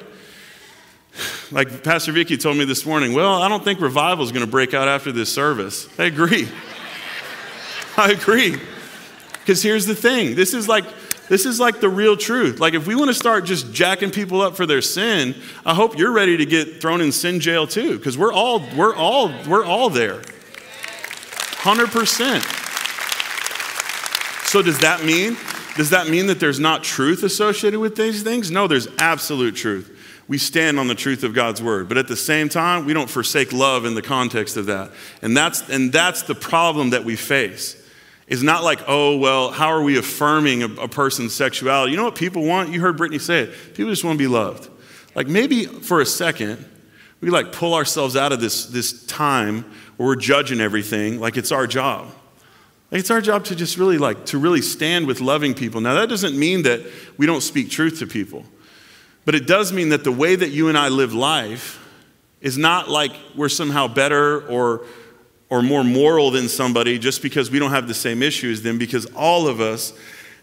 Like Pastor Vicky told me this morning, well, I don't think revival is going to break out after this service. I agree. I agree. Because here's the thing this is like this is like the real truth. Like, if we want to start just jacking people up for their sin, I hope you're ready to get thrown in sin jail too, because we're all, we're all, we're all there. 100%. So, does that mean, does that mean that there's not truth associated with these things? No, there's absolute truth. We stand on the truth of God's word. But at the same time, we don't forsake love in the context of that. And that's, and that's the problem that we face is not like, oh, well, how are we affirming a, a, person's sexuality? You know what people want? You heard Brittany say it. People just want to be loved. Like maybe for a second, we like pull ourselves out of this, this time where we're judging everything like it's our job. Like it's our job to just really like, to really stand with loving people. Now, that doesn't mean that we don't speak truth to people, but it does mean that the way that you and I live life is not like we're somehow better or or more moral than somebody just because we don't have the same issues as them, because all of us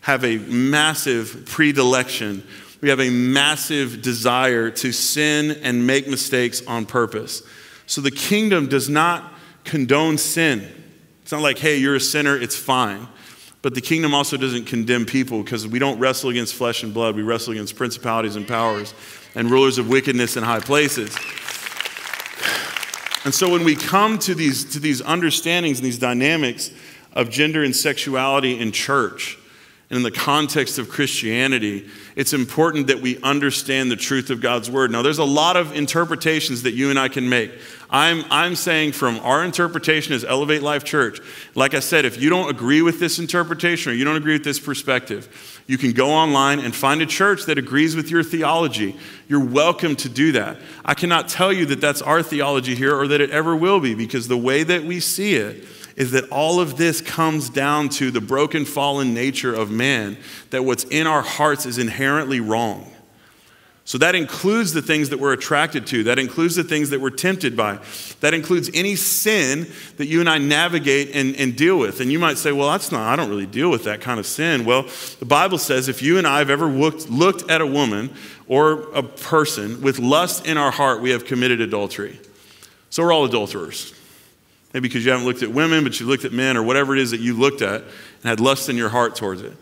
have a massive predilection. We have a massive desire to sin and make mistakes on purpose. So the kingdom does not condone sin. It's not like, hey, you're a sinner, it's fine. But the kingdom also doesn't condemn people because we don't wrestle against flesh and blood. We wrestle against principalities and powers and rulers of wickedness in high places. And so when we come to these, to these understandings and these dynamics of gender and sexuality in church, and in the context of Christianity, it's important that we understand the truth of God's word. Now, there's a lot of interpretations that you and I can make. I'm, I'm saying from our interpretation as Elevate Life Church, like I said, if you don't agree with this interpretation or you don't agree with this perspective, you can go online and find a church that agrees with your theology. You're welcome to do that. I cannot tell you that that's our theology here or that it ever will be because the way that we see it, is that all of this comes down to the broken, fallen nature of man, that what's in our hearts is inherently wrong. So that includes the things that we're attracted to. That includes the things that we're tempted by. That includes any sin that you and I navigate and, and, deal with. And you might say, well, that's not, I don't really deal with that kind of sin. Well, the Bible says if you and I have ever looked, looked at a woman or a person with lust in our heart, we have committed adultery. So we're all adulterers. Maybe because you haven't looked at women, but you looked at men or whatever it is that you looked at and had lust in your heart towards it.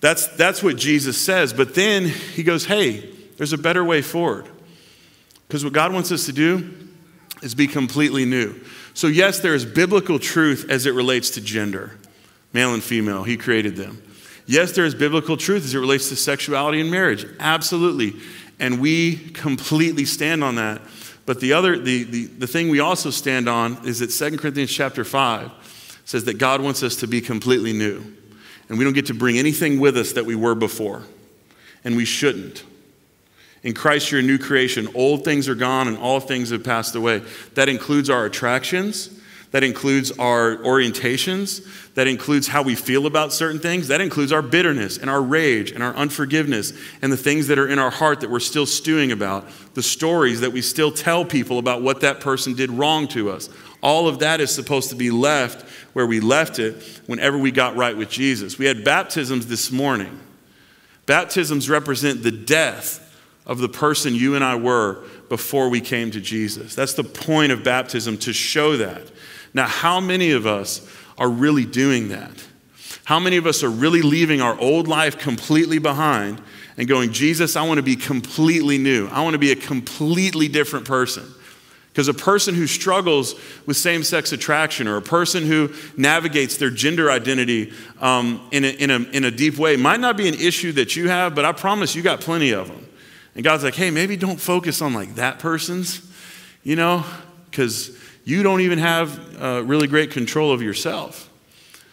That's, that's what Jesus says. But then he goes, hey, there's a better way forward. Because what God wants us to do is be completely new. So, yes, there is biblical truth as it relates to gender, male and female. He created them. Yes, there is biblical truth as it relates to sexuality and marriage. Absolutely. And we completely stand on that. But the other, the, the, the thing we also stand on is that 2 Corinthians chapter 5 says that God wants us to be completely new. And we don't get to bring anything with us that we were before. And we shouldn't. In Christ, you're a new creation. Old things are gone and all things have passed away. That includes our attractions, that includes our orientations, that includes how we feel about certain things, that includes our bitterness and our rage and our unforgiveness and the things that are in our heart that we're still stewing about, the stories that we still tell people about what that person did wrong to us. All of that is supposed to be left where we left it whenever we got right with Jesus. We had baptisms this morning. Baptisms represent the death of the person you and I were before we came to Jesus. That's the point of baptism to show that. Now, how many of us are really doing that? How many of us are really leaving our old life completely behind and going, Jesus, I want to be completely new. I want to be a completely different person. Because a person who struggles with same sex attraction or a person who navigates their gender identity um, in, a, in, a, in a deep way might not be an issue that you have, but I promise you got plenty of them. And God's like, hey, maybe don't focus on like that person's, you know, because you don't even have uh, really great control of yourself.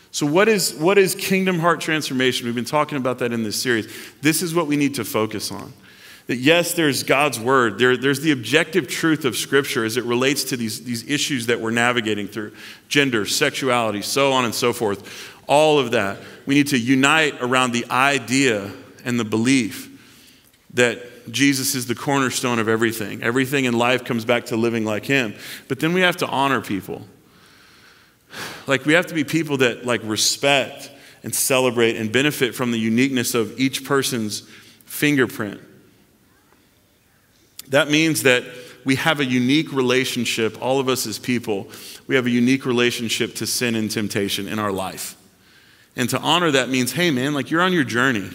So, what is, what is kingdom heart transformation? We've been talking about that in this series. This is what we need to focus on. That yes, there's God's word, there, there's the objective truth of Scripture as it relates to these, these issues that we're navigating through gender, sexuality, so on and so forth. All of that. We need to unite around the idea and the belief that Jesus is the cornerstone of everything. Everything in life comes back to living like him. But then we have to honor people. Like we have to be people that like respect and celebrate and benefit from the uniqueness of each person's fingerprint. That means that we have a unique relationship, all of us as people, we have a unique relationship to sin and temptation in our life. And to honor that means, hey man, like you're on your journey.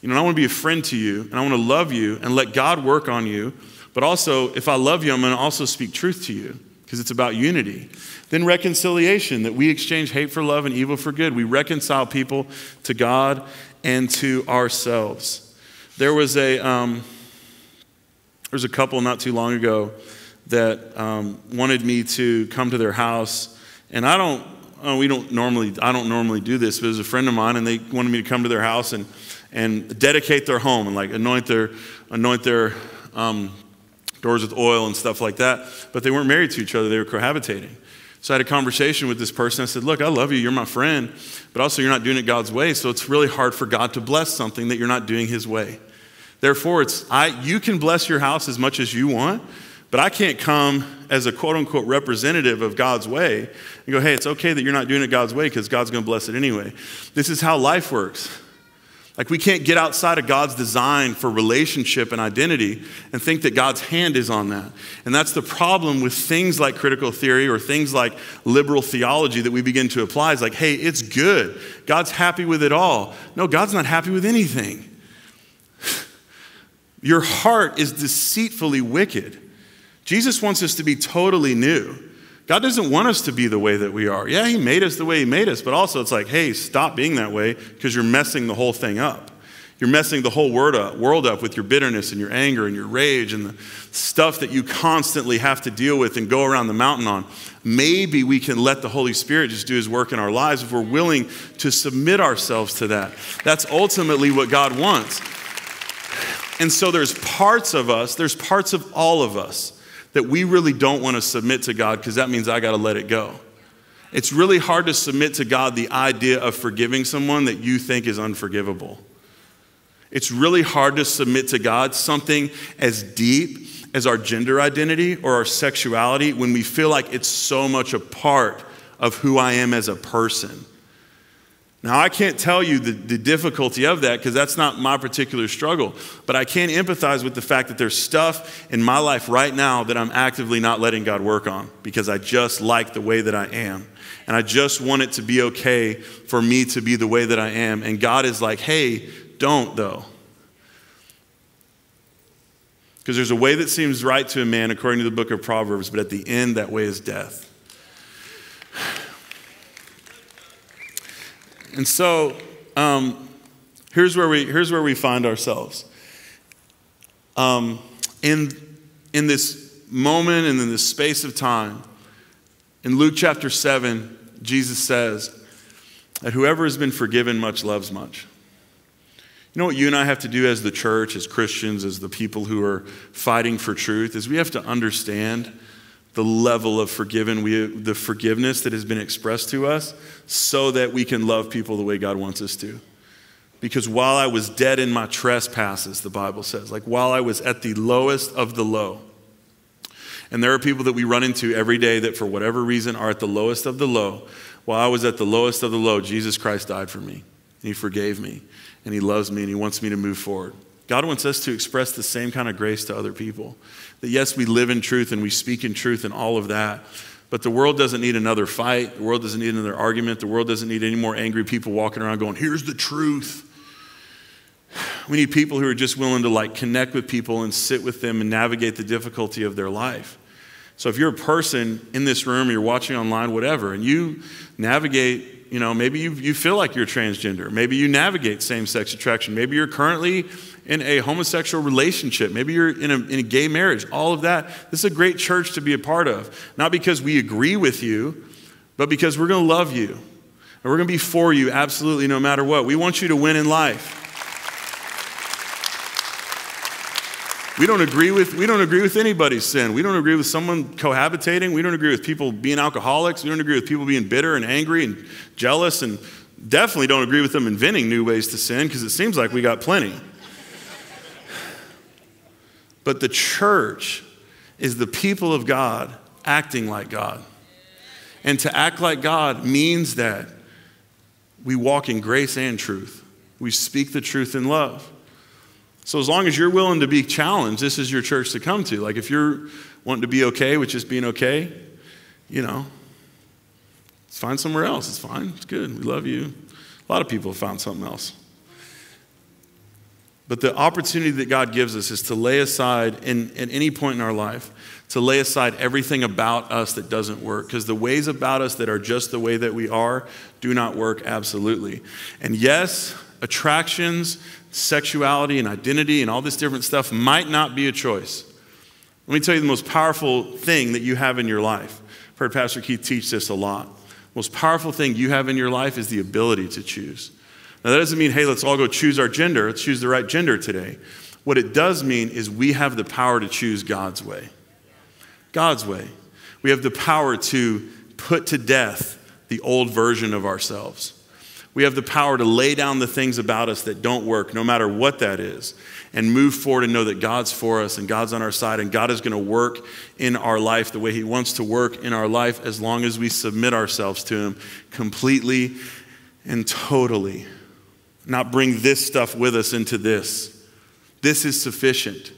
You know, I want to be a friend to you and I want to love you and let God work on you. But also, if I love you, I'm going to also speak truth to you because it's about unity. Then reconciliation, that we exchange hate for love and evil for good. We reconcile people to God and to ourselves. There was a, um, there was a couple not too long ago that um, wanted me to come to their house, and I don't, uh, we don't normally, I don't normally do this, but was a friend of mine, and they wanted me to come to their house and and dedicate their home and like anoint their, anoint their um, doors with oil and stuff like that. But they weren't married to each other, they were cohabitating. So I had a conversation with this person. I said, Look, I love you. You're my friend, but also you're not doing it God's way. So it's really hard for God to bless something that you're not doing His way. Therefore, it's, I, you can bless your house as much as you want, but I can't come as a quote unquote representative of God's way and go, Hey, it's okay that you're not doing it God's way because God's going to bless it anyway. This is how life works. Like, we can't get outside of God's design for relationship and identity and think that God's hand is on that. And that's the problem with things like critical theory or things like liberal theology that we begin to apply. Is like, hey, it's good. God's happy with it all. No, God's not happy with anything. Your heart is deceitfully wicked. Jesus wants us to be totally new. God doesn't want us to be the way that we are. Yeah, He made us the way He made us, but also it's like, hey, stop being that way because you're messing the whole thing up. You're messing the whole world up, world up with your bitterness and your anger and your rage and the stuff that you constantly have to deal with and go around the mountain on. Maybe we can let the Holy Spirit just do His work in our lives if we're willing to submit ourselves to that. That's ultimately what God wants. And so there's parts of us, there's parts of all of us that we really don't want to submit to God because that means I got to let it go. It's really hard to submit to God the idea of forgiving someone that you think is unforgivable. It's really hard to submit to God something as deep as our gender identity or our sexuality when we feel like it's so much a part of who I am as a person. Now, I can't tell you the, the difficulty of that because that's not my particular struggle, but I can empathize with the fact that there's stuff in my life right now that I'm actively not letting God work on because I just like the way that I am. And I just want it to be okay for me to be the way that I am. And God is like, hey, don't though. Because there's a way that seems right to a man according to the book of Proverbs, but at the end, that way is death. And so um, here's, where we, here's where we find ourselves. Um, in, in this moment and in this space of time, in Luke chapter 7, Jesus says that whoever has been forgiven much loves much. You know what you and I have to do as the church, as Christians, as the people who are fighting for truth, is we have to understand the level of forgiven we the forgiveness that has been expressed to us so that we can love people the way God wants us to. Because while I was dead in my trespasses, the Bible says, like while I was at the lowest of the low. And there are people that we run into every day that for whatever reason are at the lowest of the low. While I was at the lowest of the low, Jesus Christ died for me. And he forgave me and He loves me and He wants me to move forward. God wants us to express the same kind of grace to other people. That yes, we live in truth and we speak in truth and all of that, but the world doesn't need another fight. The world doesn't need another argument. The world doesn't need any more angry people walking around going, here's the truth. We need people who are just willing to like connect with people and sit with them and navigate the difficulty of their life. So if you're a person in this room, you're watching online, whatever, and you navigate you know, maybe you, you feel like you're transgender. Maybe you navigate same sex attraction. Maybe you're currently in a homosexual relationship. Maybe you're in a, in a gay marriage. All of that. This is a great church to be a part of. Not because we agree with you, but because we're going to love you. And we're going to be for you absolutely no matter what. We want you to win in life. We don't agree with we don't agree with anybody's sin. We don't agree with someone cohabitating. We don't agree with people being alcoholics. We don't agree with people being bitter and angry and jealous and definitely don't agree with them inventing new ways to sin because it seems like we got plenty. But the church is the people of God acting like God. And to act like God means that we walk in grace and truth. We speak the truth in love. So as long as you're willing to be challenged, this is your church to come to. Like if you're wanting to be okay with just being okay, you know, find somewhere else. It's fine. It's good. We love you. A lot of people have found something else. But the opportunity that God gives us is to lay aside, in, at any point in our life, to lay aside everything about us that doesn't work. Because the ways about us that are just the way that we are do not work absolutely. And yes, attractions, sexuality, and identity, and all this different stuff might not be a choice. Let me tell you the most powerful thing that you have in your life. I've heard Pastor Keith teach this a lot. Most powerful thing you have in your life is the ability to choose. Now, that doesn't mean, hey, let's all go choose our gender, let's choose the right gender today. What it does mean is we have the power to choose God's way. God's way. We have the power to put to death the old version of ourselves. We have the power to lay down the things about us that don't work, no matter what that is, and move forward and know that God's for us and God's on our side and God is going to work in our life the way He wants to work in our life as long as we submit ourselves to Him completely and totally. Not bring this stuff with us into this. This is sufficient.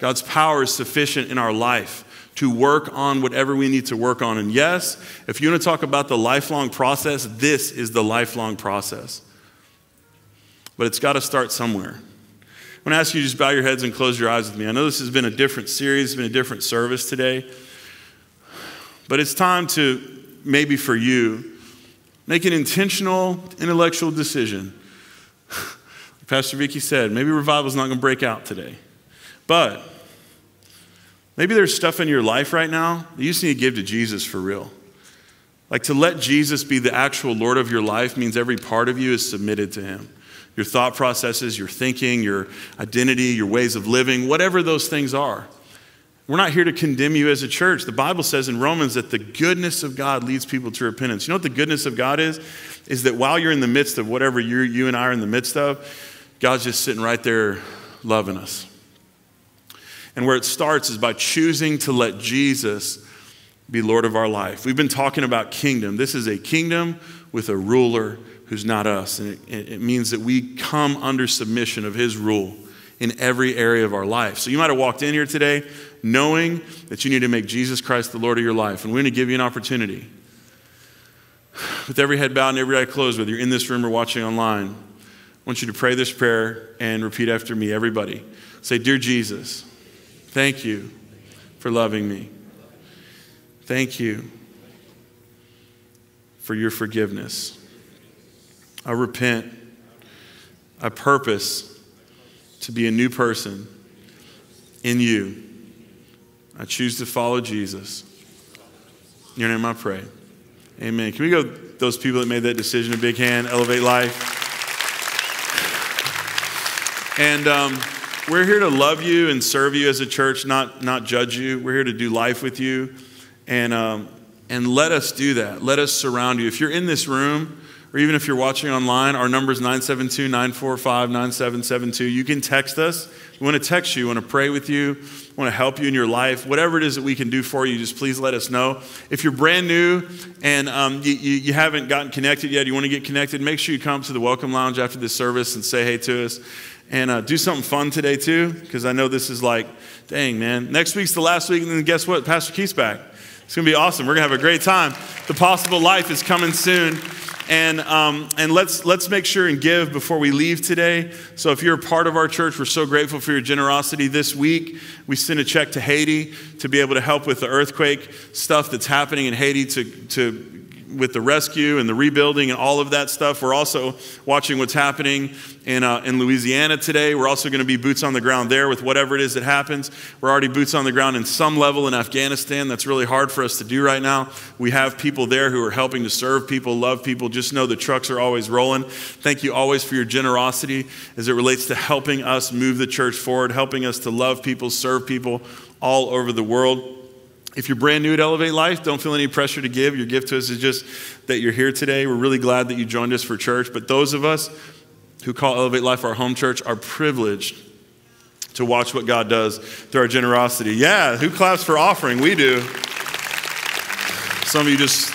God's power is sufficient in our life to work on whatever we need to work on. And yes, if you want to talk about the lifelong process, this is the lifelong process. But it's got to start somewhere. I want to ask you to just bow your heads and close your eyes with me. I know this has been a different series, it's been a different service today. But it's time to, maybe for you, make an intentional intellectual decision. Pastor Vicky said, maybe revival's not going to break out today. But Maybe there's stuff in your life right now that you just need to give to Jesus for real. Like to let Jesus be the actual Lord of your life means every part of you is submitted to Him. Your thought processes, your thinking, your identity, your ways of living, whatever those things are. We're not here to condemn you as a church. The Bible says in Romans that the goodness of God leads people to repentance. You know what the goodness of God is? Is that while you're in the midst of whatever you you and I are in the midst of, God's just sitting right there loving us. And where it starts is by choosing to let Jesus be Lord of our life. We've been talking about kingdom. This is a kingdom with a ruler who's not us. And it, it, means that we come under submission of his rule in every area of our life. So you might have walked in here today knowing that you need to make Jesus Christ the Lord of your life. And we're going to give you an opportunity. With every head bowed and every eye closed, whether you're in this room or watching online, want you to pray this prayer and repeat after me, everybody. Say, Dear Jesus, Thank you for loving me. Thank you for your forgiveness. I repent. I purpose to be a new person in you. I choose to follow Jesus. In your name I pray. Amen. Can we go, those people that made that decision, a big hand, elevate life? And um, we're here to love you and serve you as a church, not, not judge you. We're here to do life with you. And, um, and let us do that. Let us surround you. If you're in this room, or even if you're watching online, our number is 972 945 9772. You can text us. We want to text you, we want to pray with you, we want to help you in your life. Whatever it is that we can do for you, just please let us know. If you're brand new and um, you, you, you, haven't gotten connected yet, you want to get connected, make sure you come to the Welcome Lounge after this service and say hey to us. And uh, do something fun today, too, because I know this is like, dang, man. Next week's the last week, and then guess what? Pastor Keith's back. It's going to be awesome. We're to have a great time. The possible life is coming soon. And, um, and let's, let's make sure and give before we leave today. So, if you're a part of our church, we're so grateful for your generosity. This week, we sent a check to Haiti to be able to help with the earthquake stuff that's happening in Haiti to, to with the rescue and the rebuilding and all of that stuff. We're also watching what's happening in, uh, in Louisiana today. We're also going to be boots on the ground there with whatever it is that happens. We're already boots on the ground in some level in Afghanistan. That's really hard for us to do right now. We have people there who are helping to serve people, love people. Just know the trucks are always rolling. Thank you always for your generosity as it relates to helping us move the church forward, helping us to love people, serve people all over the world. If you're brand new at Elevate Life, don't feel any pressure to give. Your gift to us is just that you're here today. We're really glad that you joined us for church. But those of us who call Elevate Life our home church are privileged to watch what God does through our generosity. Yeah, who claps for offering? We do. Some of you just,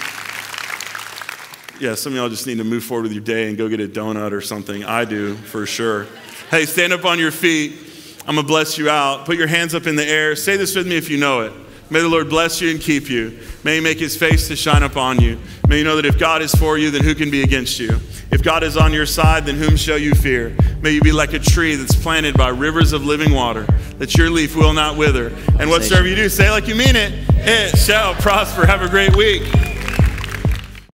yeah, some of y'all just need to move forward with your day and go get a donut or something. I do, for sure. Hey, stand up on your feet. I'm going to bless you out. Put your hands up in the air. Say this with me if you know it. May the Lord bless you and keep you. May he make his face to shine upon you. May you know that if God is for you, then who can be against you? If God is on your side, then whom shall you fear? May you be like a tree that's planted by rivers of living water, that your leaf will not wither. And whatsoever you do, say like you mean it, it shall prosper. Have a great week.